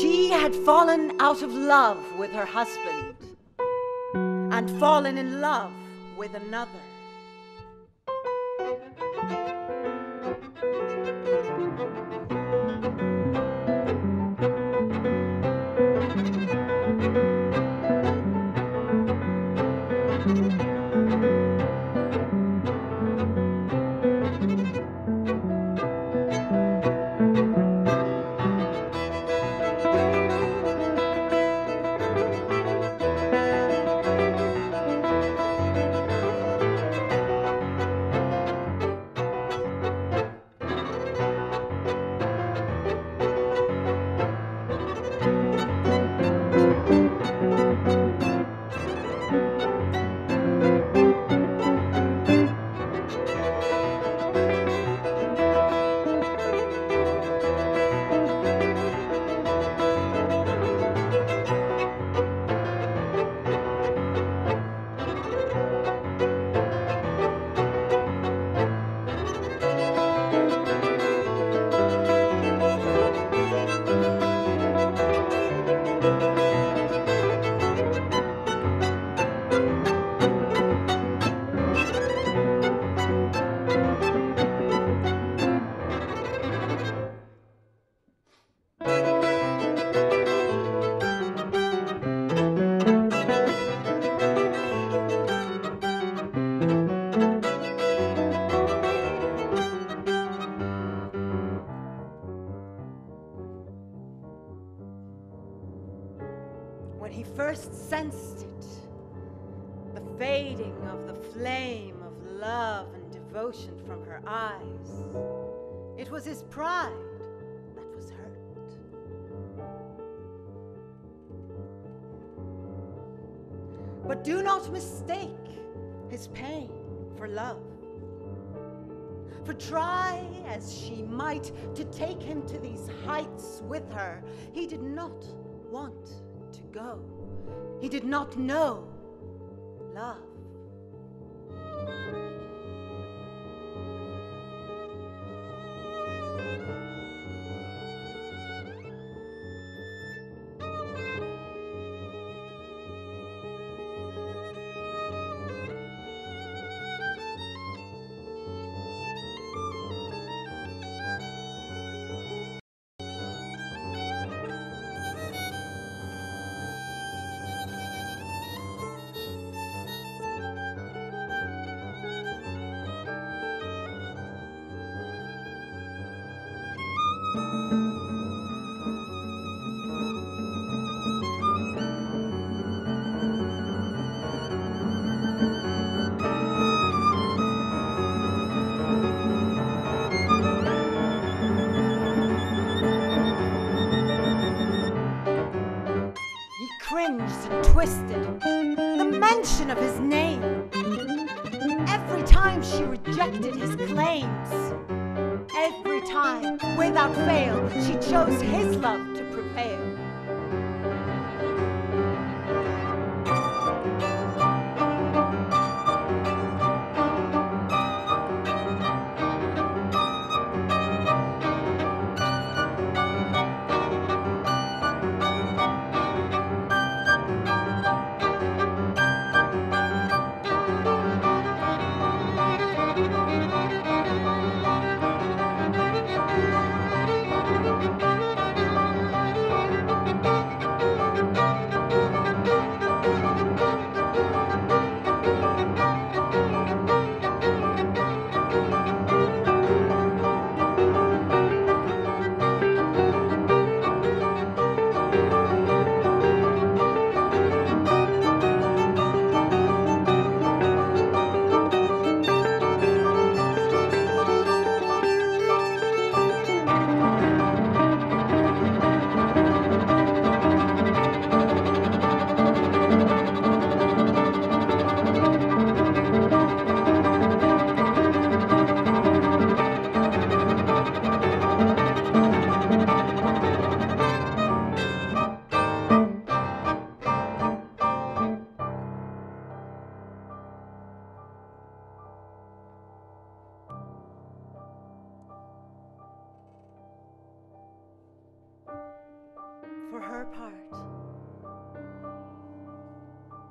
She had fallen out of love with her husband and fallen in love with another. It was his pride that was hurt. But do not mistake his pain for love. For try as she might to take him to these heights with her, he did not want to go. He did not know love. He his love to prevail.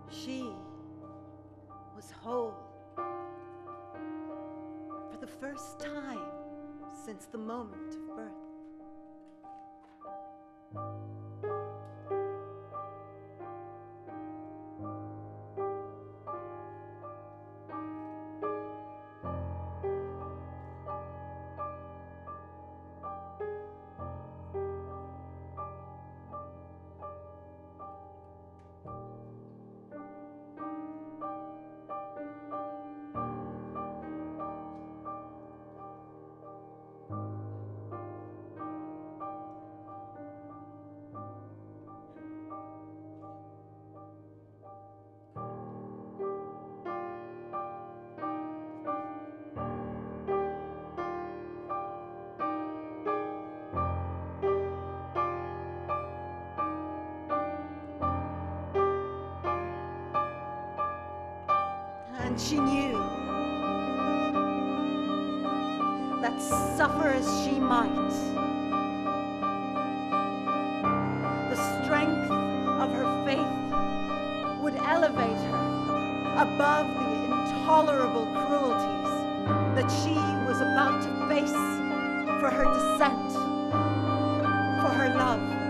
She was whole for the first time since the moment of birth. And she knew that suffer as she might, the strength of her faith would elevate her above the intolerable cruelties that she was about to face for her dissent, for her love.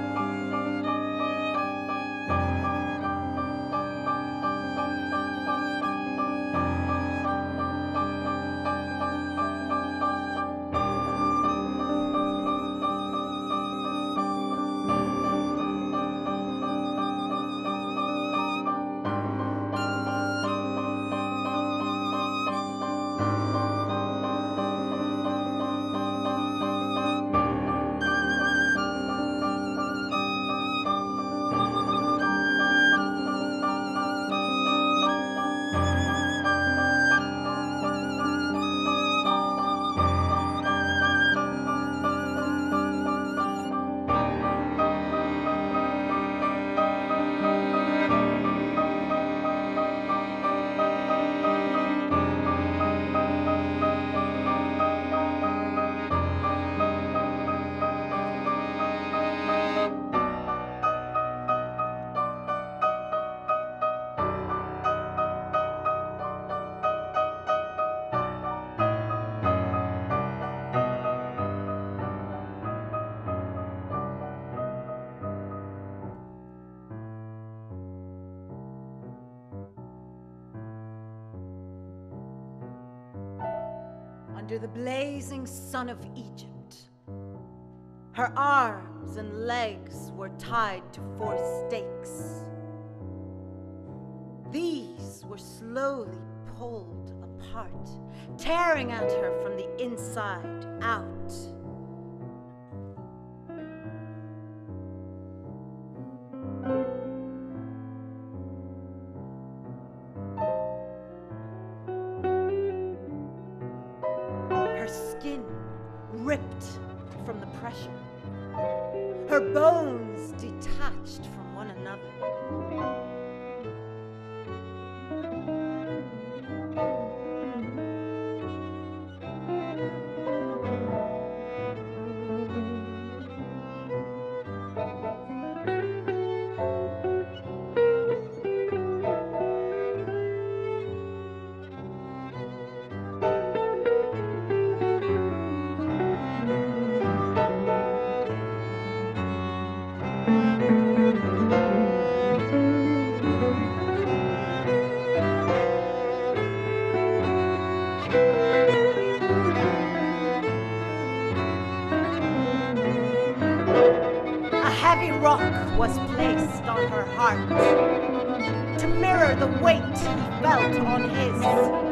Under the blazing sun of Egypt. Her arms and legs were tied to four stakes. These were slowly pulled apart, tearing at her from the inside out. Heavy rock was placed on her heart to mirror the weight he felt on his.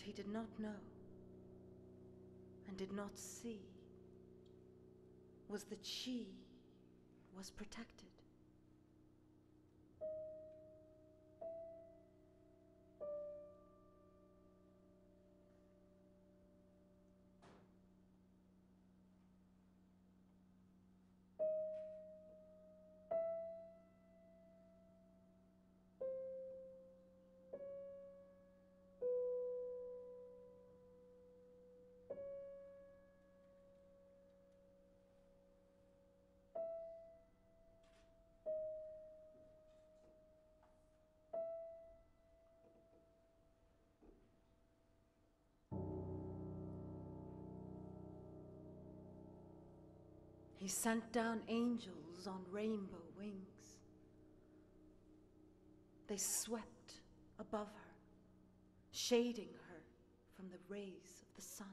that he did not know and did not see was that she was protected. He sent down angels on rainbow wings. They swept above her, shading her from the rays of the sun.